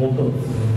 そうですね。